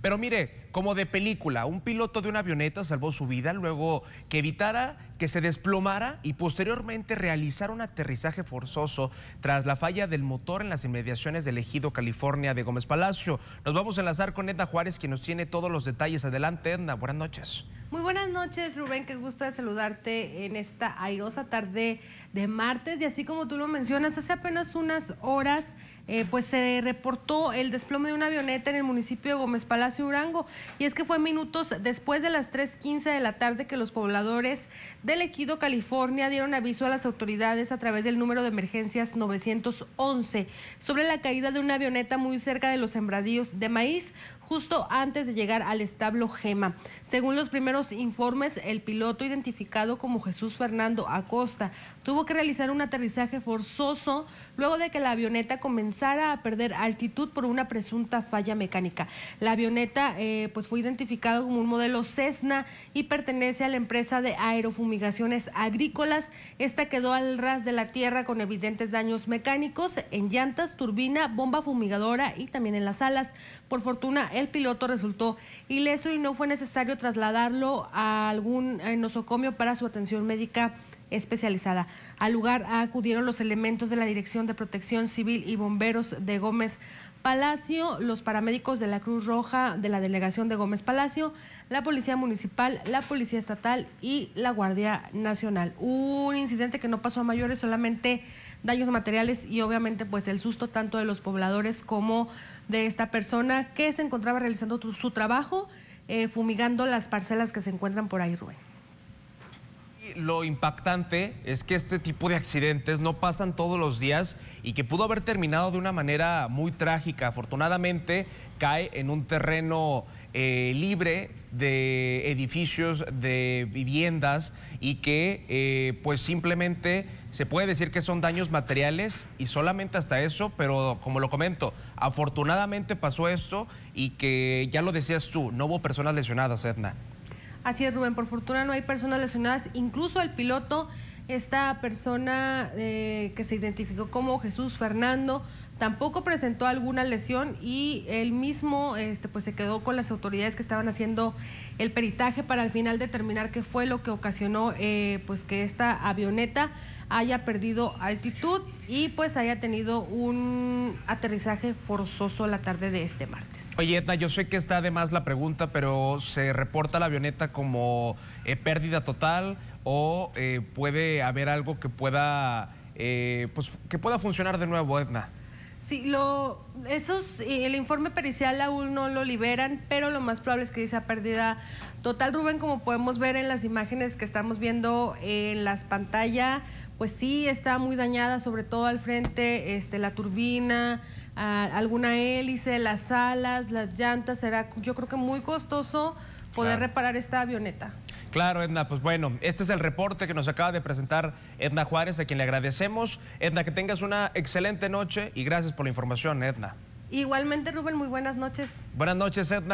Pero mire, como de película, un piloto de una avioneta salvó su vida luego que evitara que se desplomara y posteriormente realizar un aterrizaje forzoso tras la falla del motor en las inmediaciones del ejido California de Gómez Palacio. Nos vamos a enlazar con Edna Juárez, quien nos tiene todos los detalles. Adelante, Edna. Buenas noches. Muy buenas noches, Rubén. Qué gusto de saludarte en esta airosa tarde de martes. Y así como tú lo mencionas, hace apenas unas horas, eh, pues se reportó el desplome de una avioneta en el municipio de Gómez Palacio Urango. Y es que fue minutos después de las 3.15 de la tarde que los pobladores del Equido, California, dieron aviso a las autoridades a través del número de emergencias 911 sobre la caída de una avioneta muy cerca de los sembradíos de maíz, justo antes de llegar al establo Gema. Según los primeros informes, el piloto identificado como Jesús Fernando Acosta tuvo que realizar un aterrizaje forzoso luego de que la avioneta comenzara a perder altitud por una presunta falla mecánica. La avioneta eh, pues fue identificada como un modelo Cessna y pertenece a la empresa de aerofumigaciones agrícolas. Esta quedó al ras de la tierra con evidentes daños mecánicos en llantas, turbina, bomba fumigadora y también en las alas. Por fortuna, el piloto resultó ileso y no fue necesario trasladarlo a algún eh, nosocomio para su atención médica especializada. Al lugar acudieron los elementos de la Dirección de Protección Civil y Bomberos de Gómez Palacio, los paramédicos de la Cruz Roja de la Delegación de Gómez Palacio, la Policía Municipal, la Policía Estatal y la Guardia Nacional. Un incidente que no pasó a mayores, solamente daños materiales y obviamente pues el susto tanto de los pobladores como de esta persona que se encontraba realizando su trabajo eh, fumigando las parcelas que se encuentran por ahí, Rubén. Lo impactante es que este tipo de accidentes no pasan todos los días y que pudo haber terminado de una manera muy trágica. Afortunadamente cae en un terreno eh, libre de edificios, de viviendas y que eh, pues simplemente se puede decir que son daños materiales y solamente hasta eso, pero como lo comento, afortunadamente pasó esto y que ya lo decías tú, no hubo personas lesionadas, Edna. Así es, Rubén, por fortuna no hay personas lesionadas, incluso el piloto, esta persona eh, que se identificó como Jesús Fernando, tampoco presentó alguna lesión y él mismo este, pues se quedó con las autoridades que estaban haciendo el peritaje para al final determinar qué fue lo que ocasionó eh, pues que esta avioneta haya perdido altitud y pues haya tenido un aterrizaje forzoso la tarde de este martes. Oye, Edna, yo sé que está además la pregunta, pero ¿se reporta la avioneta como eh, pérdida total o eh, puede haber algo que pueda, pues, que pueda funcionar de nuevo, Edna? Sí, lo, esos, el informe pericial aún no lo liberan, pero lo más probable es que sea pérdida total, Rubén, como podemos ver en las imágenes que estamos viendo en las pantallas, pues sí está muy dañada, sobre todo al frente, este, la turbina, alguna hélice, las alas, las llantas, será yo creo que muy costoso poder reparar esta avioneta. Claro, Edna, pues bueno, este es el reporte que nos acaba de presentar Edna Juárez, a quien le agradecemos. Edna, que tengas una excelente noche y gracias por la información, Edna. Igualmente, Rubén, muy buenas noches. Buenas noches, Edna.